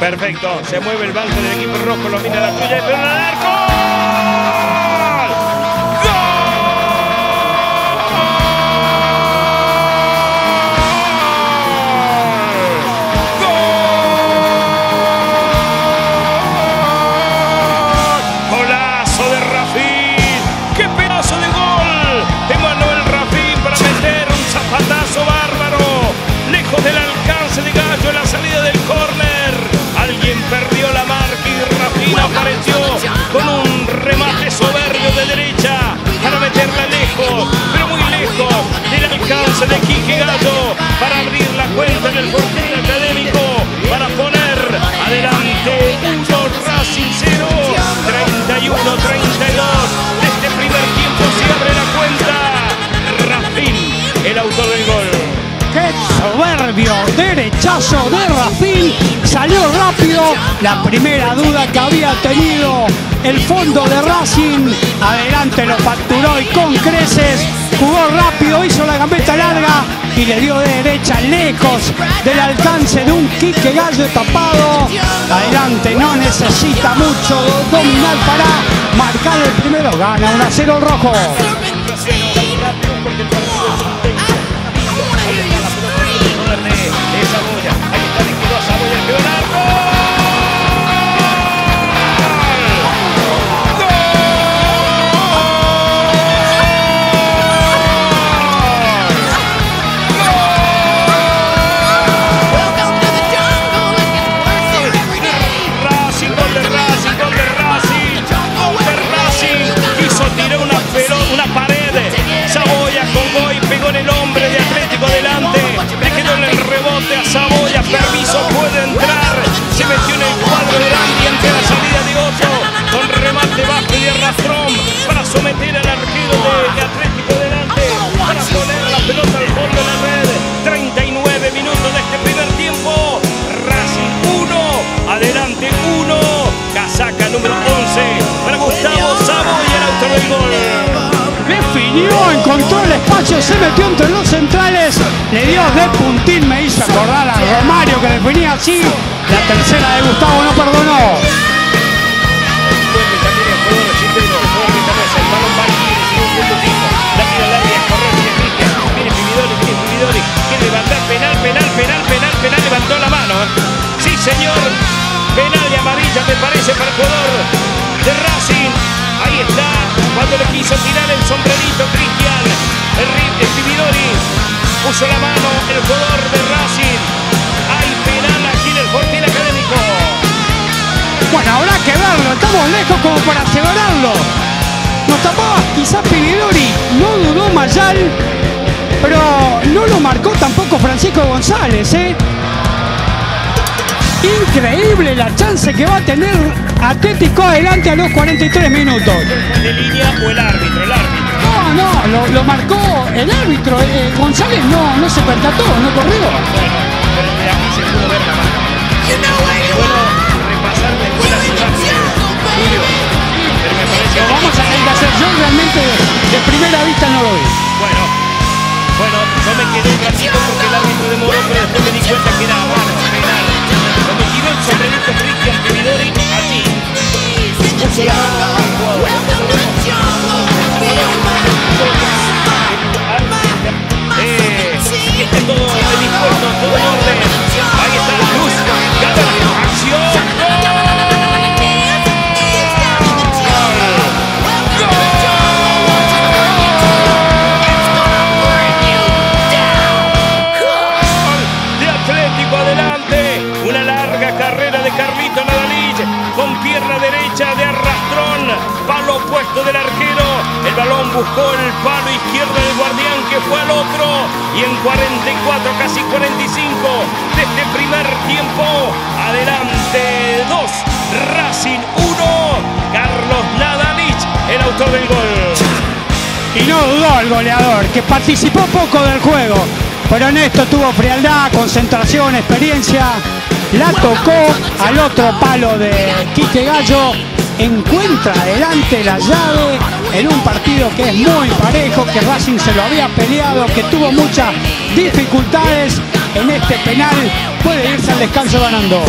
Perfecto. Se mueve el banco del equipo rojo. Lo mira la tuya. Pero al arco. De Quique Gallo para abrir la cuenta en el portero académico para poner adelante uno Racing 0, 31-32 de este primer tiempo se abre la cuenta. Rafín, el autor del gol. ¡Qué soberbio! Derechazo de Rafín. Salió rápido. La primera duda que había tenido el fondo de Racing. Adelante lo facturó y con creces. Jugó rápido, hizo la gambeta lejos del alcance de un Quique Gallo tapado. Adelante, no necesita mucho dominar para marcar el primero. Gana 1 a 0 el rojo. Definió, encontró el espacio, se metió entre los centrales, le dio de puntín, me hizo acordar a Romario que definía así. La tercera de Gustavo no perdonó. Penal, penal, penal, levantó la mano. ¿eh? Señor, penal de amarilla me parece para el jugador quiso tirar el sombrerito Cristian, el, el puso la mano el jugador de Racing. Hay penal aquí en el Fortín Académico. Bueno, habrá que verlo, estamos lejos como para asegurarlo. Nos tapaba quizás Pibidori, no dudó Mayal, pero no lo marcó tampoco Francisco González, ¿eh? Increíble la chance que va a tener Atlético adelante a los 43 minutos. de línea o el árbitro, el árbitro. No, no, lo, lo marcó el árbitro. eh, González no, no se percató, no corrió. Bueno, pero de aquí se pudo ver la mano. Bueno, repasar después las imágenes, Julio. Pero me parece Lo que- vamos a tener que hacer. Yo realmente de primera vista no lo vi. Bueno, bueno, yo me quedé un ratito porque el árbitro demoró, pero después me di cuenta que era mano, Del arquero. El balón buscó el palo izquierdo del guardián que fue al otro. Y en 44, casi 45 de este primer tiempo. Adelante 2. Racing 1. Carlos Nadalich, el autor del gol. Y no dudó el goleador, que participó poco del juego. Pero en esto tuvo frialdad, concentración, experiencia. La tocó al otro palo de Quique Gallo. Encuentra adelante la llave en un partido que es muy parejo, que Racing se lo había peleado, que tuvo muchas dificultades en este penal. Puede irse al descanso ganando.